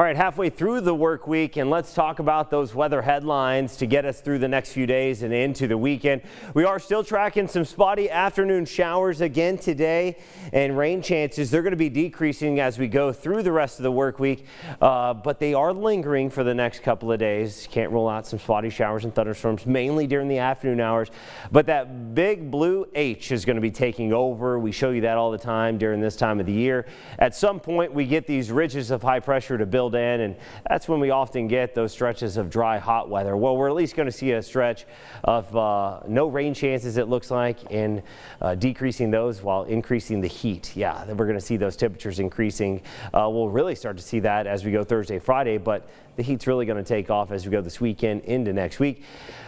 All right, halfway through the work week, and let's talk about those weather headlines to get us through the next few days and into the weekend. We are still tracking some spotty afternoon showers again today, and rain chances, they're going to be decreasing as we go through the rest of the work week, uh, but they are lingering for the next couple of days. Can't rule out some spotty showers and thunderstorms, mainly during the afternoon hours, but that big blue H is going to be taking over. We show you that all the time during this time of the year. At some point, we get these ridges of high pressure to build in, and that's when we often get those stretches of dry, hot weather. Well, we're at least going to see a stretch of uh, no rain chances, it looks like, and uh, decreasing those while increasing the heat. Yeah, we're going to see those temperatures increasing. Uh, we'll really start to see that as we go Thursday, Friday, but the heat's really going to take off as we go this weekend into next week.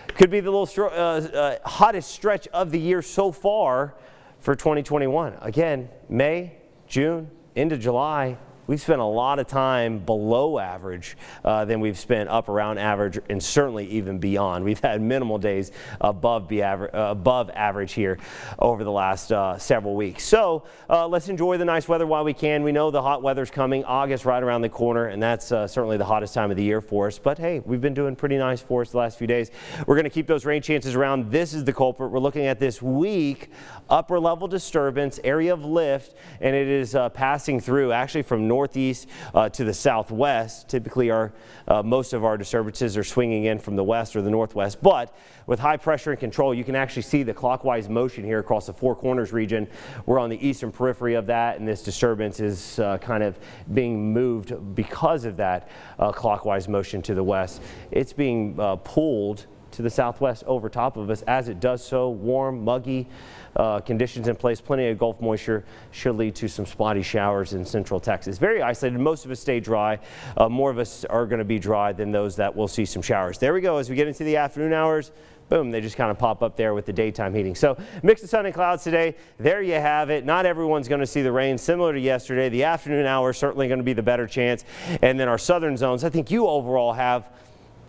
Could be the little uh, uh, hottest stretch of the year so far for 2021. Again, May, June, into July, we've spent a lot of time below average uh, than we've spent up around average and certainly even beyond. We've had minimal days above, be aver uh, above average here over the last uh, several weeks. So uh, let's enjoy the nice weather while we can. We know the hot weather's coming. August right around the corner, and that's uh, certainly the hottest time of the year for us. But hey, we've been doing pretty nice for us the last few days. We're going to keep those rain chances around. This is the culprit. We're looking at this weak upper level disturbance, area of lift, and it is uh, passing through actually from northeast uh, to the southwest. Typically, our uh, most of our disturbances are swinging in from the west or the northwest, but with high pressure and control, you can actually see the clockwise motion here across the Four Corners region. We're on the eastern periphery of that, and this disturbance is uh, kind of being moved because of that uh, clockwise motion to the west. It's being uh, pulled to the southwest over top of us. As it does so, warm, muggy uh, conditions in place, plenty of Gulf moisture should lead to some spotty showers in central Texas. Very isolated. Most of us stay dry. Uh, more of us are going to be dry than those that will see some showers. There we go. As we get into the afternoon hours, boom, they just kind of pop up there with the daytime heating. So mix of sun and clouds today. There you have it. Not everyone's going to see the rain similar to yesterday. The afternoon hours certainly going to be the better chance. And then our southern zones, I think you overall have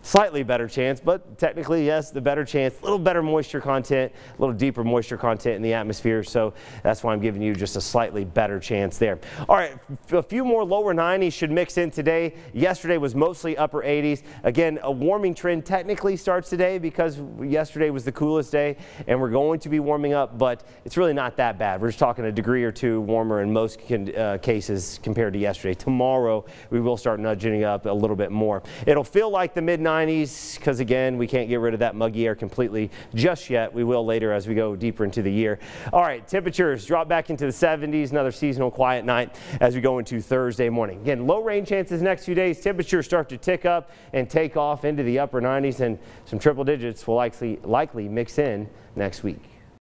slightly better chance, but technically, yes, the better chance. A little better moisture content, a little deeper moisture content in the atmosphere. So that's why I'm giving you just a slightly better chance there. All right, a few more lower 90s should mix in today. Yesterday was mostly upper 80s. Again, a warming trend technically starts today because yesterday was the coolest day and we're going to be warming up, but it's really not that bad. We're just talking a degree or two warmer in most uh, cases compared to yesterday. Tomorrow, we will start nudging up a little bit more. It'll feel like the mid 90s 90s because again we can't get rid of that muggy air completely just yet. We will later as we go deeper into the year. All right temperatures drop back into the 70s another seasonal quiet night as we go into Thursday morning. Again low rain chances next few days. Temperatures start to tick up and take off into the upper 90s and some triple digits will likely likely mix in next week